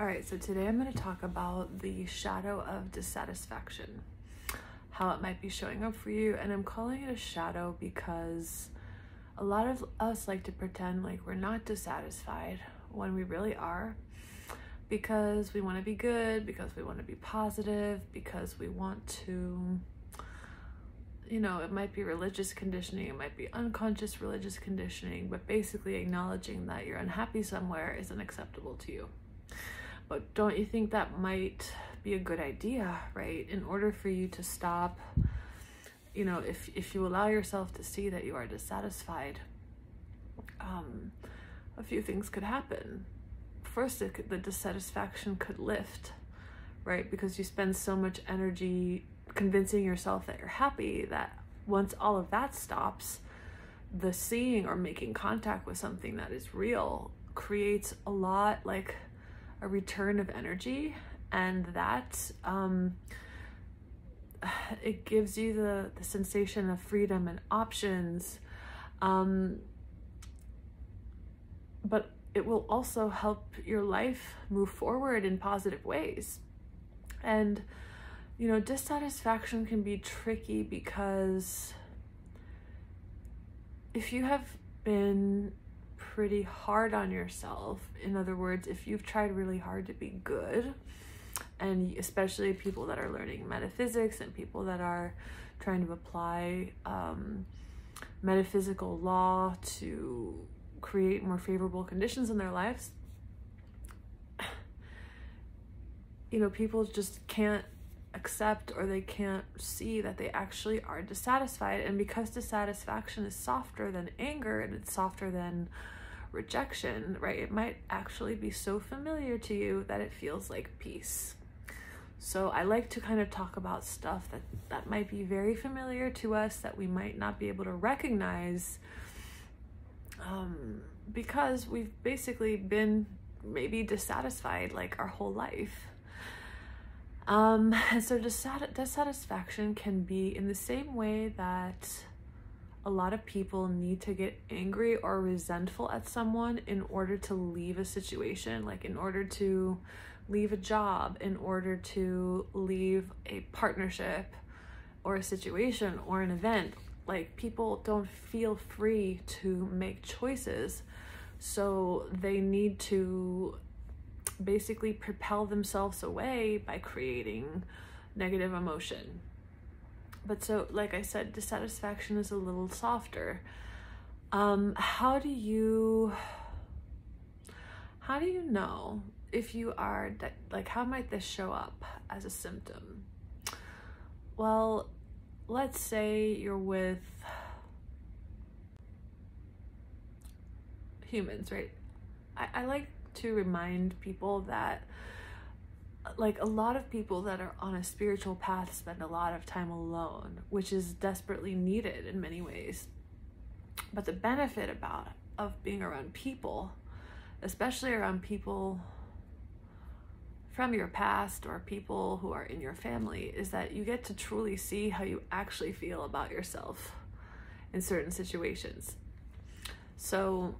All right, so today I'm going to talk about the shadow of dissatisfaction, how it might be showing up for you. And I'm calling it a shadow because a lot of us like to pretend like we're not dissatisfied when we really are, because we want to be good, because we want to be positive, because we want to, you know, it might be religious conditioning, it might be unconscious religious conditioning, but basically acknowledging that you're unhappy somewhere isn't acceptable to you. But don't you think that might be a good idea, right? In order for you to stop, you know, if, if you allow yourself to see that you are dissatisfied, um, a few things could happen. First, could, the dissatisfaction could lift, right? Because you spend so much energy convincing yourself that you're happy that once all of that stops, the seeing or making contact with something that is real creates a lot like a return of energy and that um, it gives you the, the sensation of freedom and options. Um, but it will also help your life move forward in positive ways. And you know dissatisfaction can be tricky because if you have been pretty hard on yourself. In other words, if you've tried really hard to be good, and especially people that are learning metaphysics and people that are trying to apply um, metaphysical law to create more favorable conditions in their lives, you know, people just can't accept or they can't see that they actually are dissatisfied. And because dissatisfaction is softer than anger and it's softer than rejection, right? It might actually be so familiar to you that it feels like peace. So I like to kind of talk about stuff that that might be very familiar to us that we might not be able to recognize um, because we've basically been maybe dissatisfied like our whole life. Um, and so dissatisfaction can be in the same way that a lot of people need to get angry or resentful at someone in order to leave a situation, like in order to leave a job, in order to leave a partnership or a situation or an event. Like people don't feel free to make choices. So they need to basically propel themselves away by creating negative emotion. But so, like I said, dissatisfaction is a little softer. Um, how do you, how do you know if you are, like, how might this show up as a symptom? Well, let's say you're with humans, right? I, I like to remind people that like a lot of people that are on a spiritual path spend a lot of time alone, which is desperately needed in many ways. But the benefit about of being around people, especially around people from your past or people who are in your family, is that you get to truly see how you actually feel about yourself in certain situations. So,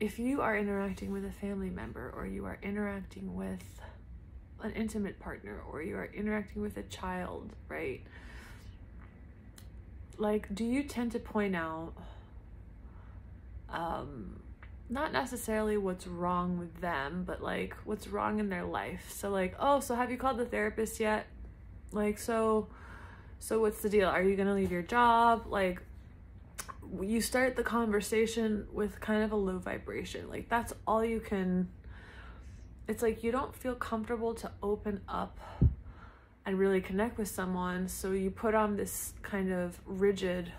if you are interacting with a family member or you are interacting with an intimate partner or you are interacting with a child, right? Like, do you tend to point out, um, not necessarily what's wrong with them, but like what's wrong in their life? So, like, oh, so have you called the therapist yet? Like, so, so what's the deal? Are you gonna leave your job? Like, you start the conversation with kind of a low vibration. Like, that's all you can it's like you don't feel comfortable to open up and really connect with someone so you put on this kind of rigid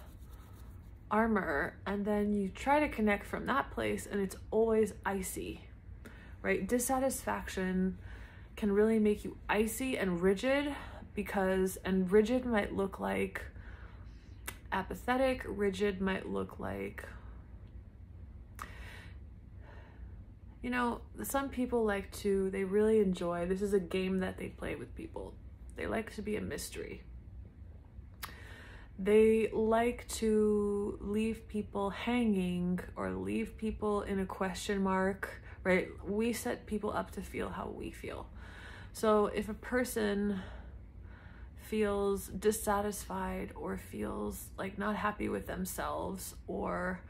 armor and then you try to connect from that place and it's always icy right? Dissatisfaction can really make you icy and rigid because and rigid might look like apathetic rigid might look like you know, some people like to, they really enjoy, this is a game that they play with people. They like to be a mystery. They like to leave people hanging or leave people in a question mark right? We set people up to feel how we feel. So if a person feels dissatisfied or feels like not happy with themselves or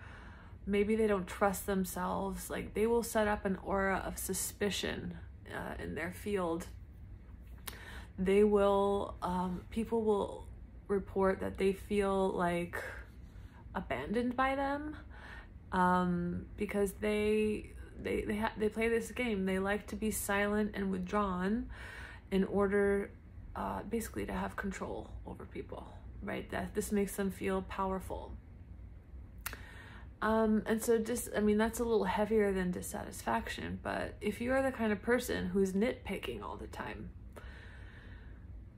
maybe they don't trust themselves, like they will set up an aura of suspicion uh, in their field. They will, um, people will report that they feel like abandoned by them um, because they they they ha- they play this game. They like to be silent and withdrawn in order, uh, basically, to have control over people. Right? That this makes them feel powerful. Um, and so just, I mean, that's a little heavier than dissatisfaction, but if you are the kind of person who's nitpicking all the time,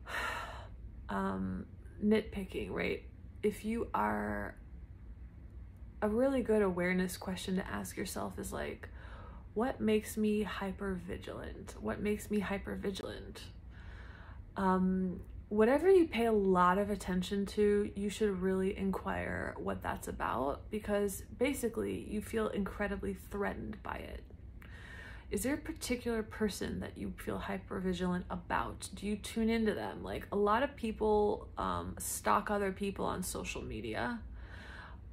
um, nitpicking, right? If you are a really good awareness question to ask yourself is like, what makes me hyper vigilant? What makes me hyper vigilant? Um, whatever you pay a lot of attention to, you should really inquire what that's about because basically you feel incredibly threatened by it. Is there a particular person that you feel hyper vigilant about? Do you tune into them? Like a lot of people um, stalk other people on social media.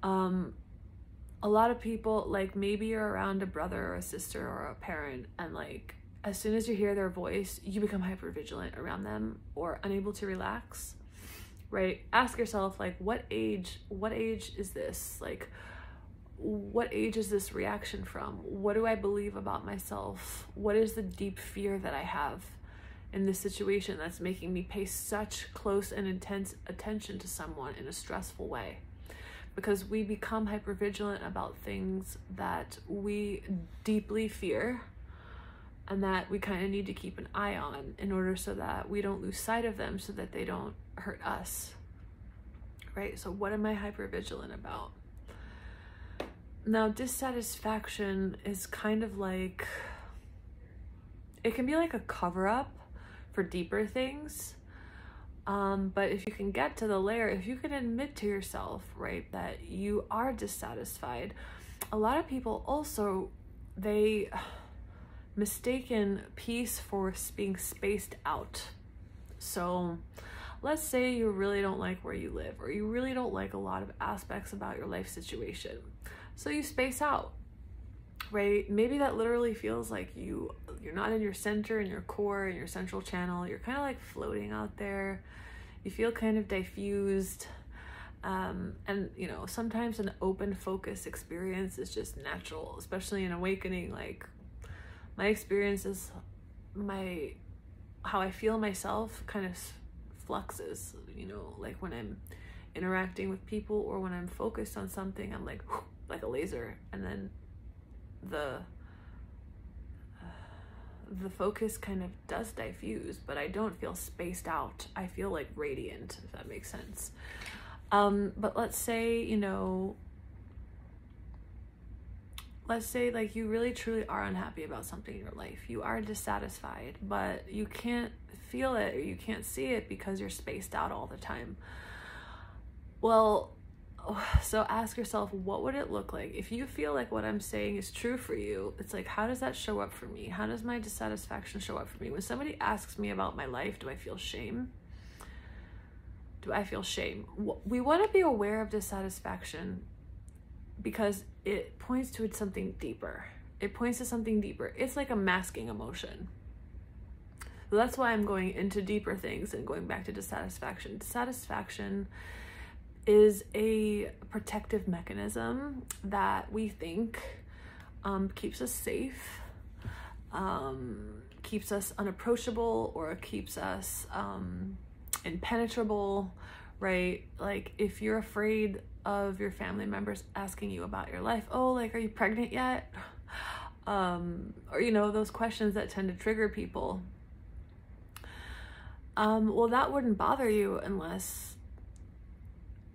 Um, a lot of people, like maybe you're around a brother or a sister or a parent, and like as soon as you hear their voice, you become hyper vigilant around them or unable to relax. Right? Ask yourself, like, what age, what age is this? Like, what age is this reaction from? What do I believe about myself? What is the deep fear that I have in this situation that's making me pay such close and intense attention to someone in a stressful way? Because we become hypervigilant about things that we deeply fear and that we kind of need to keep an eye on in order so that we don't lose sight of them so that they don't hurt us. Right? So, what am I hypervigilant about? Now, dissatisfaction is kind of like it can be like a cover up for deeper things. Um, but if you can get to the layer, if you can admit to yourself, right, that you are dissatisfied, a lot of people also they mistaken peace for being spaced out. So, let's say you really don't like where you live or you really don't like a lot of aspects about your life situation so you space out, right? Maybe that literally feels like you you're not in your center and your core and your central channel. You're kind of like floating out there. You feel kind of diffused. Um, and you know, sometimes an open focus experience is just natural, especially in awakening. Like my experience is my how I feel myself kind of fluxes, you know, like when I'm interacting with people or when I'm focused on something, I'm like, whew, like a laser. And then the the focus kind of does diffuse but i don't feel spaced out. I feel like radiant if that makes sense. Um but let's say you know let's say like you really truly are unhappy about something in your life. You are dissatisfied but you can't feel it or you can't see it because you're spaced out all the time. Well so ask yourself what would it look like? If you feel like what i'm saying is true for you it's like how does that show up for me? How does my dissatisfaction show up for me? When somebody asks me about my life do i feel shame? Do i feel shame? We want to be aware of dissatisfaction because it points to something deeper. It points to something deeper. It's like a masking emotion. That's why i'm going into deeper things and going back to dissatisfaction. Dissatisfaction is a protective mechanism that we think um, keeps us safe, um, keeps us unapproachable, or keeps us um, impenetrable, right? Like if you're afraid of your family members asking you about your life, oh, like, are you pregnant yet? Um, or, you know, those questions that tend to trigger people. Um, well, that wouldn't bother you unless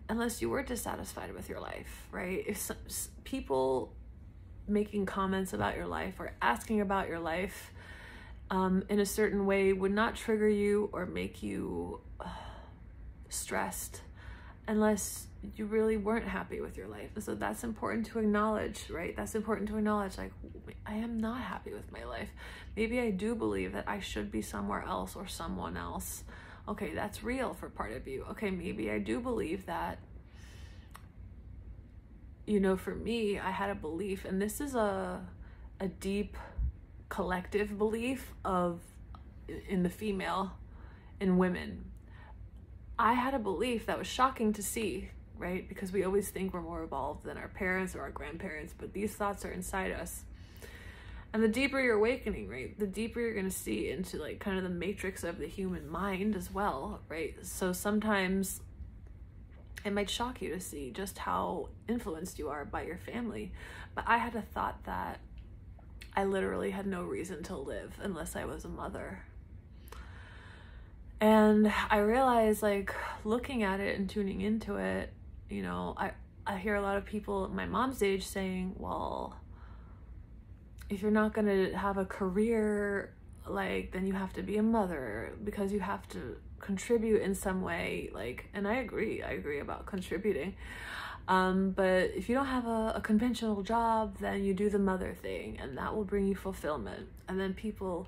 unless you were dissatisfied with your life, right? If some, people making comments about your life or asking about your life um, in a certain way would not trigger you or make you uh, stressed unless you really weren't happy with your life. So that's important to acknowledge, right? That's important to acknowledge like I am not happy with my life. Maybe I do believe that I should be somewhere else or someone else. Okay, that's real for part of you. Okay, maybe I do believe that you know, for me, I had a belief and this is a a deep collective belief of in the female in women. I had a belief that was shocking to see right? Because we always think we're more evolved than our parents or our grandparents, but these thoughts are inside us. And the deeper you're awakening, right? The deeper you're going to see into like kind of the matrix of the human mind as well, right? So sometimes it might shock you to see just how influenced you are by your family. But I had a thought that I literally had no reason to live unless I was a mother. And I realized, like, looking at it and tuning into it, you know, I, I hear a lot of people my mom's age saying, well, if you're not going to have a career, like, then you have to be a mother because you have to contribute in some way. Like, and I agree, I agree about contributing. Um, but if you don't have a, a conventional job, then you do the mother thing and that will bring you fulfillment. And then people,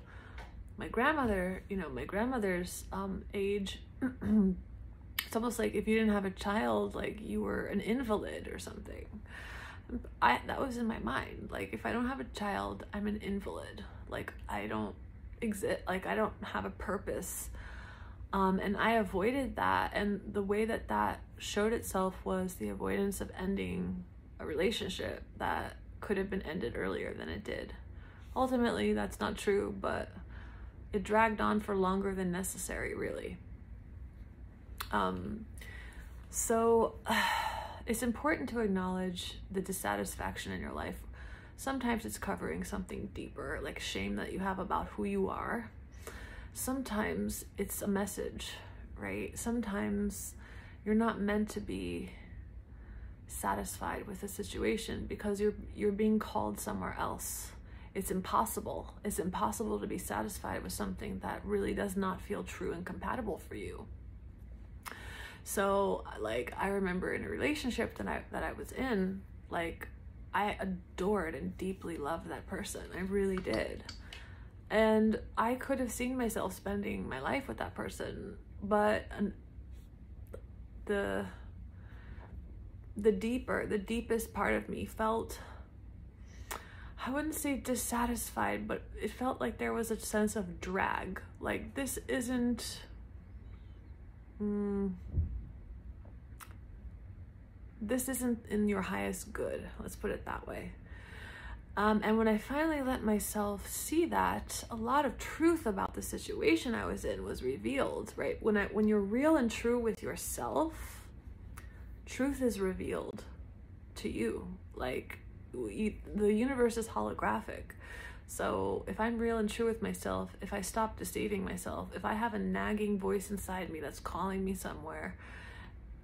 my grandmother, you know, my grandmother's um, age, it's almost like if you didn't have a child like you were an invalid or something. I that was in my mind. Like if i don't have a child i'm an invalid. Like i don't exist like i don't have a purpose. Um, and i avoided that and the way that that showed itself was the avoidance of ending a relationship that could have been ended earlier than it did. Ultimately that's not true but it dragged on for longer than necessary really um, so uh, it's important to acknowledge the dissatisfaction in your life. Sometimes it's covering something deeper, like shame that you have about who you are. Sometimes it's a message, right? Sometimes you're not meant to be satisfied with a situation because you're you're being called somewhere else. It's impossible. It's impossible to be satisfied with something that really does not feel true and compatible for you. So like I remember in a relationship that I that I was in, like I adored and deeply loved that person. I really did. And I could have seen myself spending my life with that person, but the the deeper, the deepest part of me felt I wouldn't say dissatisfied, but it felt like there was a sense of drag. Like this isn't mm, this isn't in your highest good. Let's put it that way. Um, and when I finally let myself see that, a lot of truth about the situation I was in was revealed, right? When I when you're real and true with yourself, truth is revealed to you. Like the universe is holographic. So if I'm real and true with myself, if I stop deceiving myself, if I have a nagging voice inside me that's calling me somewhere,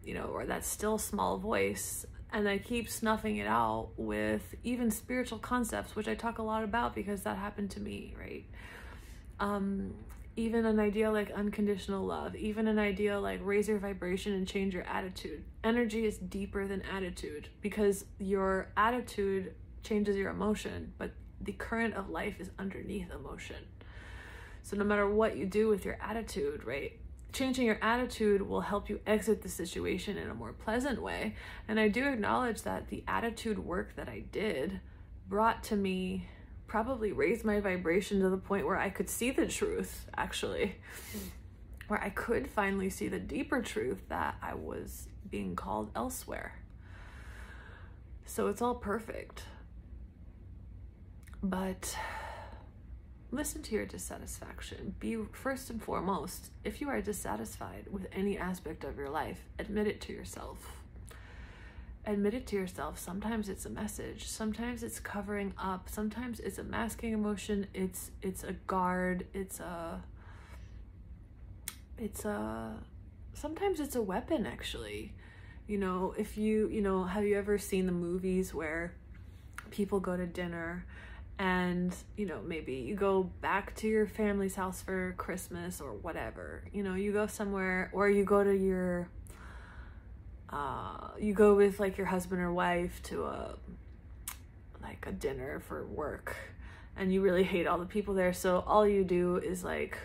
you know, or that still small voice. And I keep snuffing it out with even spiritual concepts, which I talk a lot about because that happened to me, right? Um, even an idea like unconditional love, even an idea like raise your vibration and change your attitude. Energy is deeper than attitude because your attitude changes your emotion, but the current of life is underneath emotion. So no matter what you do with your attitude, right? changing your attitude will help you exit the situation in a more pleasant way. And I do acknowledge that the attitude work that I did brought to me probably raised my vibration to the point where I could see the truth, actually. Hmm. Where I could finally see the deeper truth that I was being called elsewhere. So it's all perfect. But Listen to your dissatisfaction. Be first and foremost, if you are dissatisfied with any aspect of your life, admit it to yourself. Admit it to yourself. Sometimes it's a message, sometimes it's covering up, sometimes it's a masking emotion, it's it's a guard, it's a it's a sometimes it's a weapon actually. You know, if you, you know, have you ever seen the movies where people go to dinner and you know maybe you go back to your family's house for christmas or whatever. You know you go somewhere or you go to your uh, you go with like your husband or wife to a like a dinner for work and you really hate all the people there so all you do is like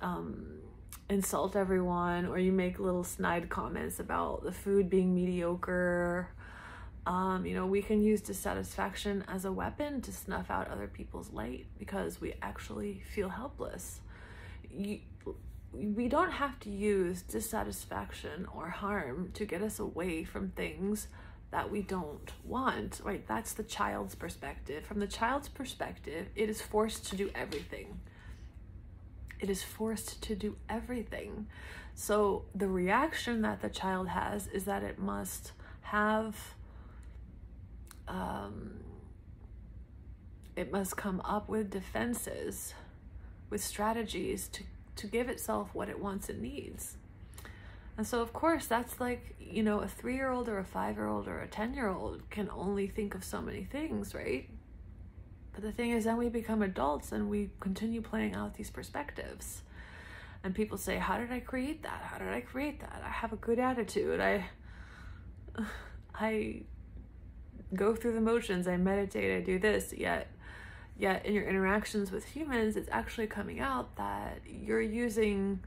um, insult everyone or you make little snide comments about the food being mediocre. Um, you know we can use dissatisfaction as a weapon to snuff out other people's light because we actually feel helpless. You, we don't have to use dissatisfaction or harm to get us away from things that we don't want, right? That's the child's perspective. From the child's perspective, it is forced to do everything. It is forced to do everything. So the reaction that the child has is that it must have, um, it must come up with defenses, with strategies to to give itself what it wants and needs. And so, of course, that's like, you know, a three year old or a five year old or a 10 year old can only think of so many things, right? But the thing is, then we become adults and we continue playing out these perspectives. And people say, How did I create that? How did I create that? I have a good attitude. I, I go through the motions. I meditate. I do this. Yet Yet in your interactions with humans, it's actually coming out that you're using,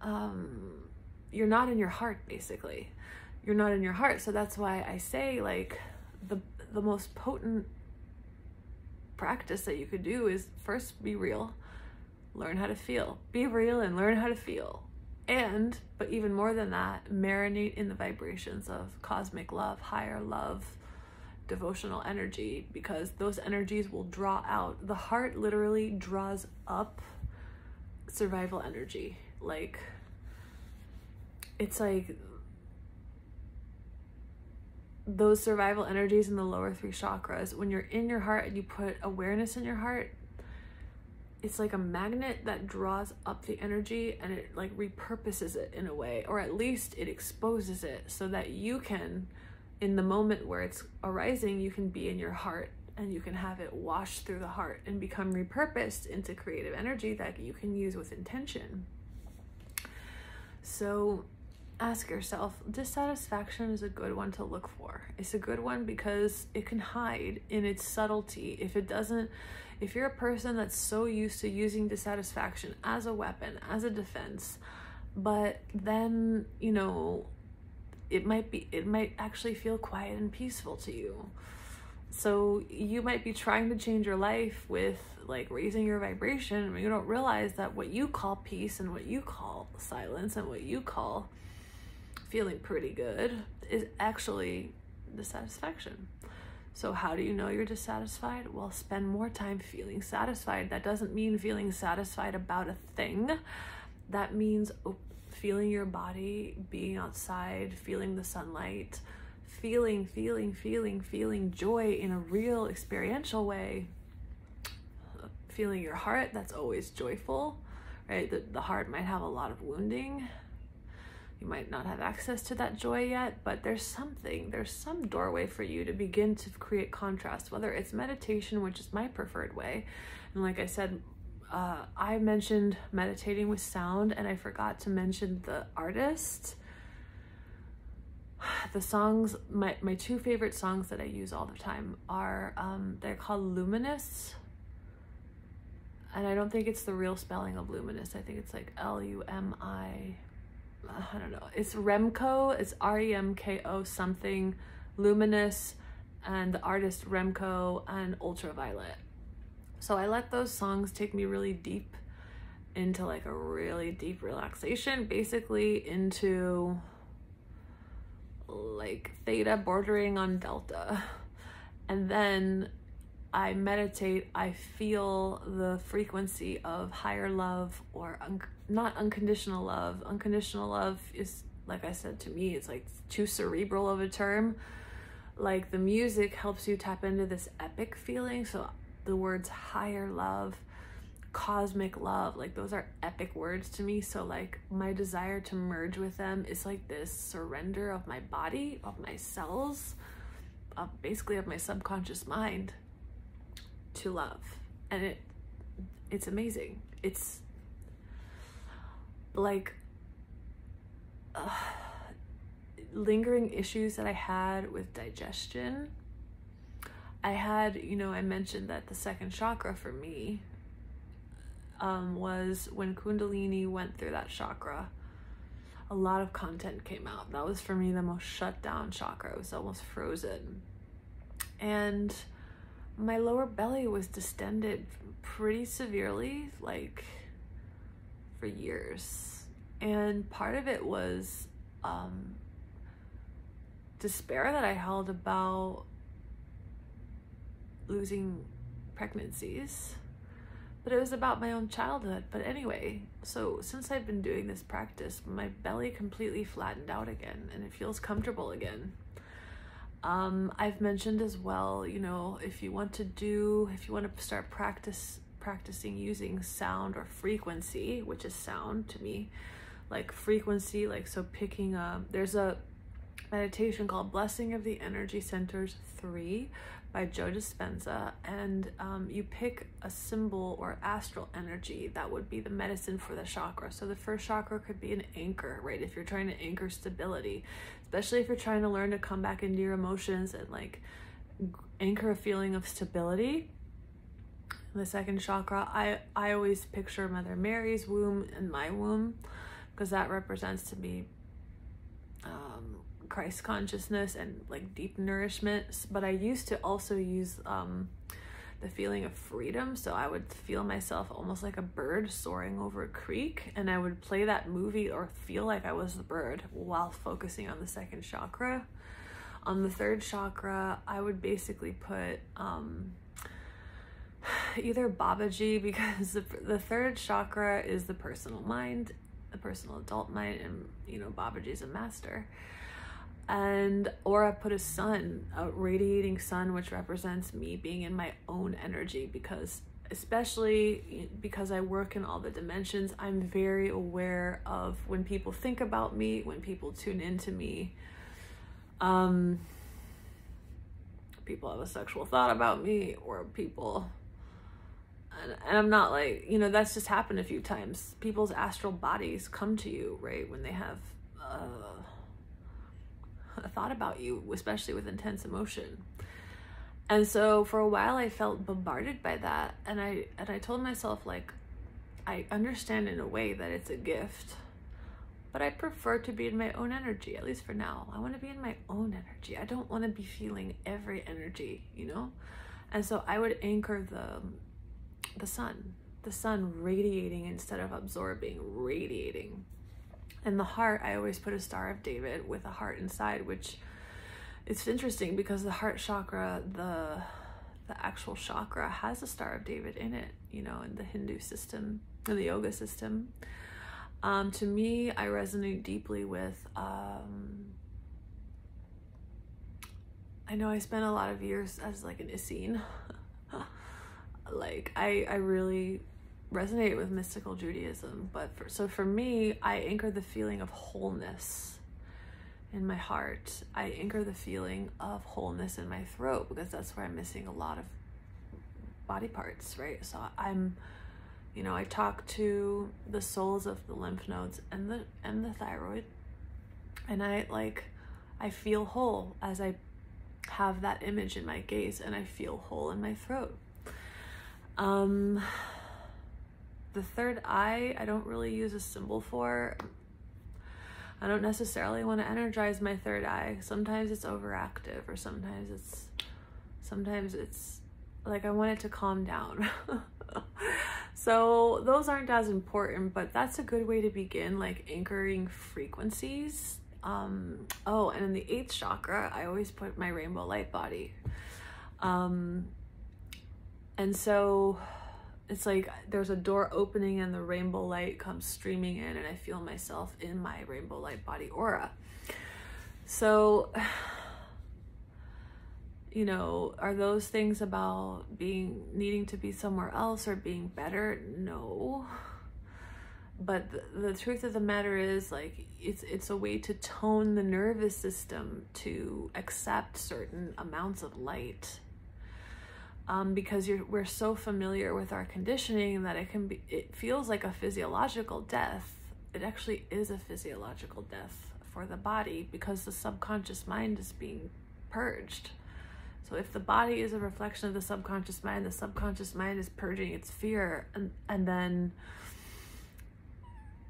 um, you're not in your heart, basically. You're not in your heart. So that's why I say, like, the, the most potent practice that you could do is first be real, learn how to feel. Be real and learn how to feel. And, but even more than that, marinate in the vibrations of cosmic love, higher love, devotional energy because those energies will draw out. The heart literally draws up survival energy. Like, it's like those survival energies in the lower three chakras. When you're in your heart and you put awareness in your heart, it's like a magnet that draws up the energy and it like repurposes it in a way, or at least it exposes it so that you can in the moment where it's arising, you can be in your heart and you can have it wash through the heart and become repurposed into creative energy that you can use with intention. So ask yourself dissatisfaction is a good one to look for. It's a good one because it can hide in its subtlety. If it doesn't, if you're a person that's so used to using dissatisfaction as a weapon, as a defense, but then, you know, it might be it might actually feel quiet and peaceful to you. So you might be trying to change your life with like raising your vibration and you don't realize that what you call peace and what you call silence and what you call feeling pretty good is actually dissatisfaction. So how do you know you're dissatisfied? Well spend more time feeling satisfied. That doesn't mean feeling satisfied about a thing. That means feeling your body, being outside, feeling the sunlight, feeling, feeling, feeling, feeling joy in a real experiential way. Feeling your heart, that's always joyful, right? The, the heart might have a lot of wounding. You might not have access to that joy yet, but there's something, there's some doorway for you to begin to create contrast, whether it's meditation, which is my preferred way. And like I said, uh, I mentioned meditating with sound and I forgot to mention the artist. The songs, my, my two favorite songs that I use all the time are, um, they're called Luminous. And I don't think it's the real spelling of luminous. I think it's like L-U-M-I, I don't know. It's Remko, it's R-E-M-K-O something, Luminous, and the artist Remko and Ultraviolet. So I let those songs take me really deep into like a really deep relaxation, basically into like theta bordering on delta. And then I meditate, I feel the frequency of higher love or un not unconditional love. Unconditional love is, like I said to me, it's like too cerebral of a term. Like the music helps you tap into this epic feeling. So the words higher love, cosmic love, like those are epic words to me. So like my desire to merge with them is like this surrender of my body, of my cells, of basically of my subconscious mind to love. And it it's amazing. It's like uh, lingering issues that I had with digestion. I had, you know, I mentioned that the second chakra for me um, was when Kundalini went through that chakra. A lot of content came out. That was for me the most shut down chakra. It was almost frozen. And my lower belly was distended pretty severely, like for years. And part of it was um, despair that I held about losing pregnancies but it was about my own childhood. But anyway, so since I've been doing this practice, my belly completely flattened out again and it feels comfortable again. Um, I've mentioned as well, you know, if you want to do, if you want to start practice practicing using sound or frequency, which is sound to me, like frequency, like so picking a, there's a meditation called Blessing of the Energy Centers 3 by Joe Dispenza, and um, you pick a symbol or astral energy that would be the medicine for the chakra. So the first chakra could be an anchor, right? If you're trying to anchor stability, especially if you're trying to learn to come back into your emotions and like anchor a feeling of stability. The second chakra, I, I always picture Mother Mary's womb and my womb because that represents to me um, Christ consciousness and like deep nourishment. But I used to also use um, the feeling of freedom. So I would feel myself almost like a bird soaring over a creek, and I would play that movie or feel like I was the bird while focusing on the second chakra. On the third chakra, I would basically put um, either Babaji because the, the third chakra is the personal mind, the personal adult mind, and you know, Babaji is a master and or I put a sun, a radiating sun, which represents me being in my own energy because especially because I work in all the dimensions, I'm very aware of when people think about me, when people tune into me. Um, people have a sexual thought about me, or people, and, and I'm not like, you know, that's just happened a few times. People's astral bodies come to you, right, when they have. Uh, thought about you, especially with intense emotion. And so for a while I felt bombarded by that and I and I told myself like I understand in a way that it's a gift. But I prefer to be in my own energy, at least for now. I want to be in my own energy. I don't want to be feeling every energy, you know? And so I would anchor the the sun, the sun radiating instead of absorbing, radiating. And the heart, I always put a Star of David with a heart inside, which it's interesting because the heart chakra, the the actual chakra has a Star of David in it, you know, in the Hindu system, in the yoga system. Um, to me, I resonate deeply with. Um, I know I spent a lot of years as like an Essene. like I, I really resonate with mystical Judaism, but for, so for me, I anchor the feeling of wholeness in my heart. I anchor the feeling of wholeness in my throat because that's where I'm missing a lot of body parts, right? So I'm, you know, I talk to the souls of the lymph nodes and the and the thyroid, and I like, I feel whole as I have that image in my gaze, and I feel whole in my throat. Um, the third eye, I don't really use a symbol for. I don't necessarily want to energize my third eye. Sometimes it's overactive or sometimes it's sometimes it's like I want it to calm down. so those aren't as important, but that's a good way to begin like anchoring frequencies. Um oh, and in the eighth chakra, I always put my rainbow light body. Um and so it's like there's a door opening and the rainbow light comes streaming in and I feel myself in my rainbow light body aura. So, you know, are those things about being needing to be somewhere else or being better? No. But the, the truth of the matter is like it's it's a way to tone the nervous system to accept certain amounts of light um, because we're so familiar with our conditioning that it can be, it feels like a physiological death. It actually is a physiological death for the body because the subconscious mind is being purged. So if the body is a reflection of the subconscious mind, the subconscious mind is purging its fear and and then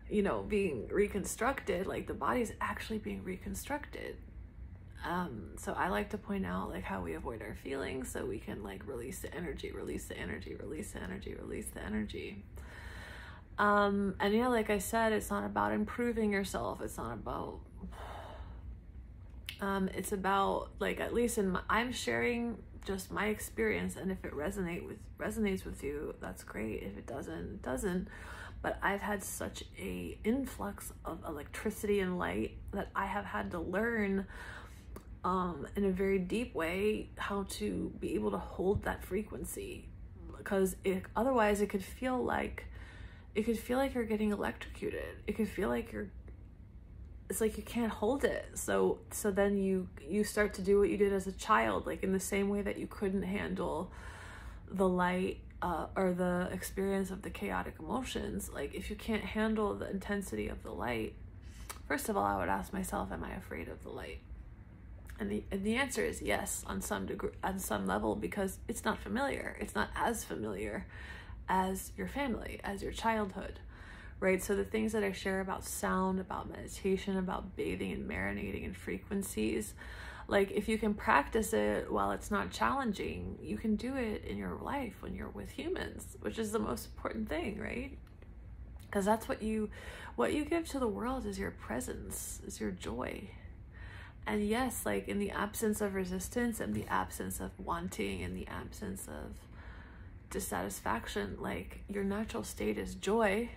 you know being reconstructed like the body is actually being reconstructed um so i like to point out like how we avoid our feelings so we can like release the energy release the energy release the energy release the energy. Um and yeah like i said it's not about improving yourself. It's not about um it's about like at least in my i'm sharing just my experience and if it resonate with resonates with you that's great. If it doesn't it doesn't. But I've had such a influx of electricity and light that I have had to learn um, in a very deep way how to be able to hold that frequency. Because it, otherwise it could feel like it could feel like you're getting electrocuted. It could feel like you're it's like you can't hold it. So so then you you start to do what you did as a child like in the same way that you couldn't handle the light uh, or the experience of the chaotic emotions, like if you can't handle the intensity of the light, first of all, I would ask myself, am I afraid of the light? And the, and the answer is yes, on some degree, on some level, because it's not familiar. It's not as familiar as your family, as your childhood, right? So the things that I share about sound, about meditation, about bathing and marinating in frequencies, like if you can practice it while it's not challenging you can do it in your life when you're with humans which is the most important thing right because that's what you what you give to the world is your presence is your joy and yes like in the absence of resistance and the absence of wanting and the absence of dissatisfaction like your natural state is joy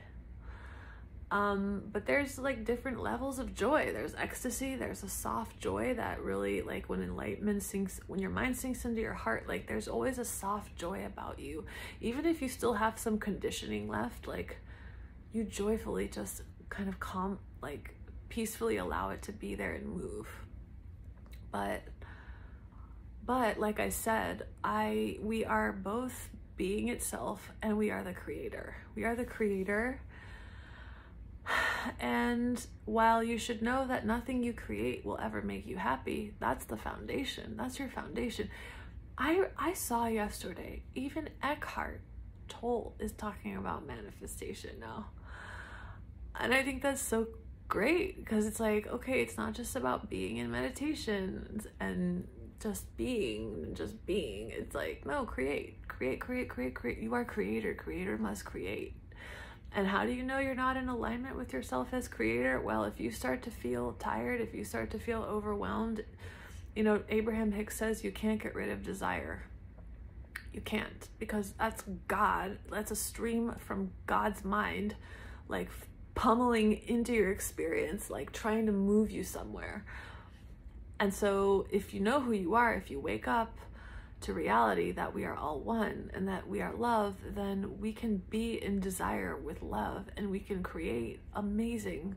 um, but there's like different levels of joy. There's ecstasy, there's a soft joy that really like when enlightenment sinks, when your mind sinks into your heart, like there's always a soft joy about you. Even if you still have some conditioning left, like you joyfully just kind of calm, like peacefully allow it to be there and move. But, but like I said, I, we are both being itself and we are the creator. We are the creator and while you should know that nothing you create will ever make you happy, that's the foundation. That's your foundation. I I saw yesterday, even Eckhart Tolle is talking about manifestation now. And I think that's so great because it's like, okay, it's not just about being in meditation and just being, just being. It's like, no, create, create, create, create, create. You are creator. Creator must create. And how do you know you're not in alignment with yourself as creator? Well, if you start to feel tired, if you start to feel overwhelmed, you know, Abraham Hicks says you can't get rid of desire. You can't because that's God. That's a stream from God's mind, like pummeling into your experience, like trying to move you somewhere. And so, if you know who you are, if you wake up, to reality that we are all one and that we are love, then we can be in desire with love and we can create amazing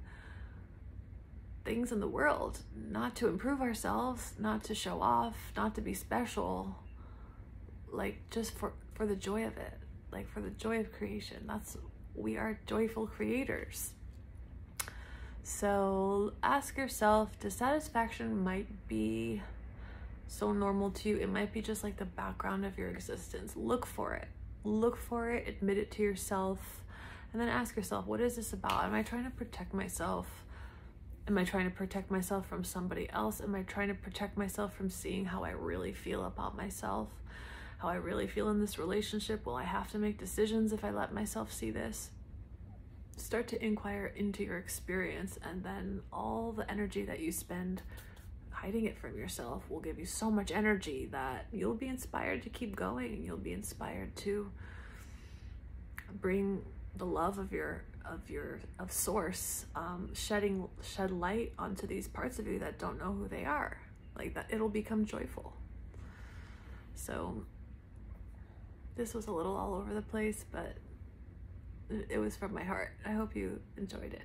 things in the world, not to improve ourselves, not to show off, not to be special, like just for for the joy of it, like for the joy of creation. That's we are joyful creators. So ask yourself, dissatisfaction might be so normal to you. It might be just like the background of your existence. Look for it. Look for it, admit it to yourself, and then ask yourself, what is this about? Am I trying to protect myself? Am I trying to protect myself from somebody else? Am I trying to protect myself from seeing how I really feel about myself? How I really feel in this relationship? Will I have to make decisions if I let myself see this? Start to inquire into your experience and then all the energy that you spend hiding it from yourself will give you so much energy that you'll be inspired to keep going and you'll be inspired to bring the love of your of your of source um, shedding shed light onto these parts of you that don't know who they are like that it'll become joyful so this was a little all over the place but it was from my heart. I hope you enjoyed it